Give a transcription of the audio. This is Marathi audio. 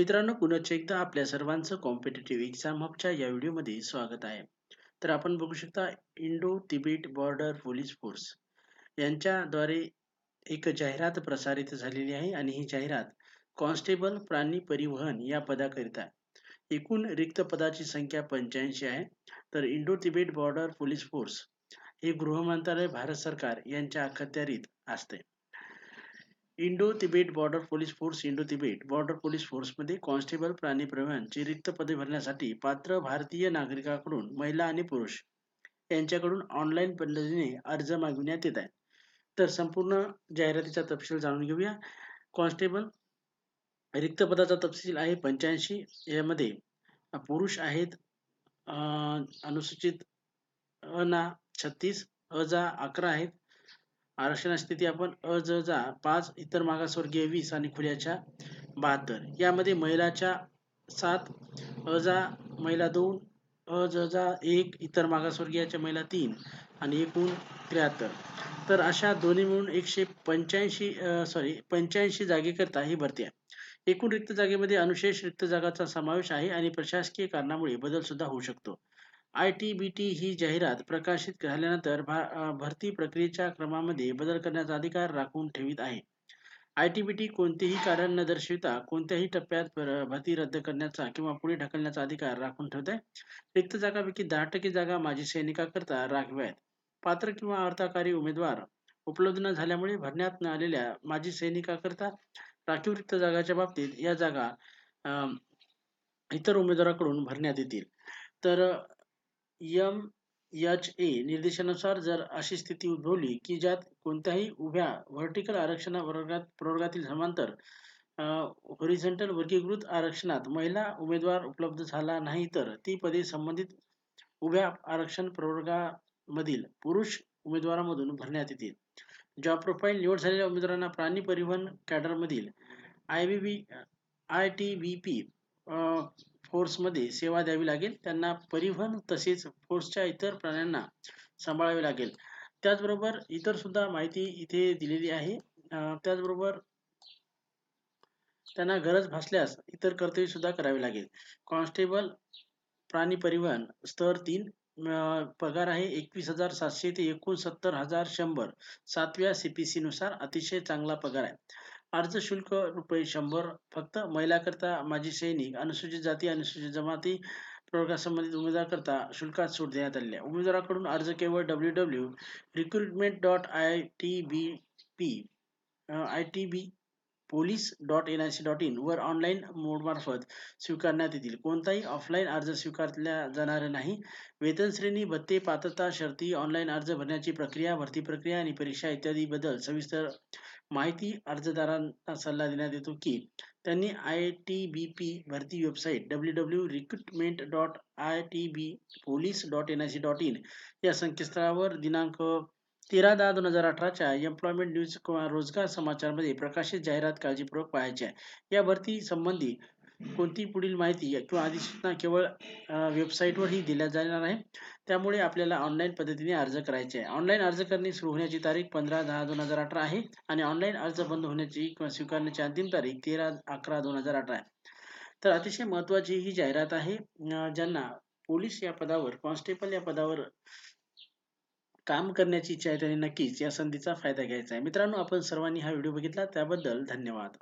मित्रांनो पुनश्च एकदा आपल्या सर्वांचं कॉम्पिटेटिव्ह एक्झाम हबच्या या व्हिडिओमध्ये स्वागत आहे. तर आपण बघू शकता Indo Tibet border police force यांच्याद्वारे एक जाहिरात प्रसारित झालेली आहे आणि ही जाहिरात कॉन्स्टेबल प्राणी परिवहन या पदाकरिता एकूण रिक्त पदाची संख्या पंच्याऐंशी आहे. तर Indo Tibet border police force हे गृह मंत्रालय भारत सरकार यांच्या अखत्यारीत असते. Indo Tibet border police force Indo Tibet border police फोर्समध्ये constable प्राणी प्रवाहांची रिक्त पदे भरण्यासाठी पात्र भारतीय नागरिकांकडून महिला आणि पुरुष यांच्याकडून ऑनलाईन पद्धतीने अर्ज मागविण्यात येत आहे तर संपूर्ण जाहिरातीचा तपशील जाणून घेऊया. कॉन्स्टेबल रिक्त पदाचा तपशील आहे पंच्याऐंशी. यामध्ये पुरुष आहेत अनुसूचित अ ना छत्तीस अजा अकरा आहेत आरक्षण स्थिती आपण अ ज जा पाच इतर मागासवर्गीय वीस आणि खुल्याच्या बहात्तर. यामध्ये महिलाच्या सात अ जा महिला दोन अ ज जा एक इतर मागासवर्गीयाच्या महिला तीन आणि एकूण त्र्याहत्तर. तर अशा दोन्ही मिळून एकशे पंच्याऐंशी सॉरी पंच्याऐंशी जागेकरता ही भरती आहे. एकूण रिक्त जागेमध्ये अनुशेष रिक्त जागाचा समावेश आहे आणि प्रशासकीय कारणामुळे बदल सुद्धा होऊ शकतो. आय टी बी टी ही जाहिरात प्रकाशित झाल्यानंतर भरती प्रक्रियेच्या क्रमामध्ये बदल करण्याचा अधिकार राखून ठेवित आहे. आय टी बी टी कोणतेही कारण न दर्शविता कोणत्याही टप्प्यात भरती रद्द करण्याचा किंवा पुढे ढकलण्याचा अधिकार राखून ठेवत आहे रिक्त जागापैकी दहा टक्के जागा माजी सैनिकाकरता राखव्या आहेत. पात्र किंवा अर्थकारी उमेदवार उपलब्ध न झाल्यामुळे भरण्यात न आलेल्या माजी सैनिकाकरता राखीव रिक्त जागाच्या बाबतीत या जागा इतर उमेदवाराकडून भरण्यात येतील. तर एम एच ए निर्देशानुसार जर अशी स्थिती उद्भवली की ज्यात कोणत्याही उभ्या व्हर्टिकल आरक्षण वर्गात प्रवर्गातील समांतर होरिझेंटल वर्गीकृत आरक्षणात महिला उमेदवार उपलब्ध झाला नाही तर ती पदे संबंधित उभ्या आरक्षण प्रवर्गामधील पुरुष उमेदवारामधून भरण्यात येतील. जॉब प्रोफाईल निवड झालेल्या उमेदवारांना प्राणी परिवहन कॅडरमधील I V B I T B P फोर्समध्ये सेवा द्यावी लागेल. त्यांना परिवहन तसेच फोर्सच्या इतर प्राण्यांना सांभाळावे लागेल. त्याचबरोबर इतर सुद्धा माहिती इथे दिलेली आहे. त्याचबरोबर त्यांना गरज भासल्यास इतर कर्तव्य सुद्धा करावे लागेल. कॉन्स्टेबल प्राणी परिवहन स्तर तीन पगार आहे एकवीस हजार सातशे ते एकोणसत्तर हजार शंभर. सातव्या सीपीसी नुसार अतिशय चांगला पगार आहे. अर्ज शुल्क रुपये शंभर फक्त महिलाकरता माजी सैनिक अनुसूचित जाती अनुसूचित जमाती प्रवर्गासंबंधित उमेदवाराकरता शुल्कात सूट देण्यात आलेली आहे. उमेदवाराकडून अर्ज केवळ W W recruitment dot I T B P I T B police dot N I C dot in वर ऑनलाईन मोडमार्फत स्वीकारण्यात येतील. कोणताही ऑफलाईन अर्ज स्वीकारला जाणार नाही. वेतन श्रेणी भत्ते पात्रता शर्ती ऑनलाईन अर्ज भरण्याची प्रक्रिया भरती प्रक्रिया आणि परीक्षा इत्यादी बद्दल सविस्तर माहिती अर्जदारांना सल्ला देण्यात येतो की त्यांनी आय टी बी पी भरती website W W recruitment dot I T B police dot N I C dot in या संकेतस्थळावर दिनांक तेरा दहा दोन हजार अठराच्या एम्प्लॉयमेंट न्यूज किंवा रोजगार समाचारमध्ये प्रकाशित जाहिरात काळजीपूर्वक पाहायची आहे. या भरती संबंधी कोणती पुढील माहिती किंवा अधिसूचना केवळ वेबसाईटवरही दिल्या जाणार आहे? त्यामुळे आपल्याला ऑनलाईन पद्धतीने अर्ज करायचे आहे. ऑनलाईन अर्ज करणे सुरू होण्याची तारीख पंधरा दहा दोन हजार अठरा आहे आणि ऑनलाईन अर्ज बंद होण्याची किंवा स्वीकारण्याची अंतिम तारीख तेरा अकरा दोन हजार अठरा आहे. तर अतिशय महत्वाची ही जाहिरात आहे ज्यांना पोलीस या पदावर कॉन्स्टेबल या पदावर काम करण्याची इच्छा आहे त्यांनी नक्कीच या संधीचा फायदा घ्यायचा आहे. मित्रांनो आपण सर्वांनी हा व्हिडिओ बघितला त्याबद्दल धन्यवाद.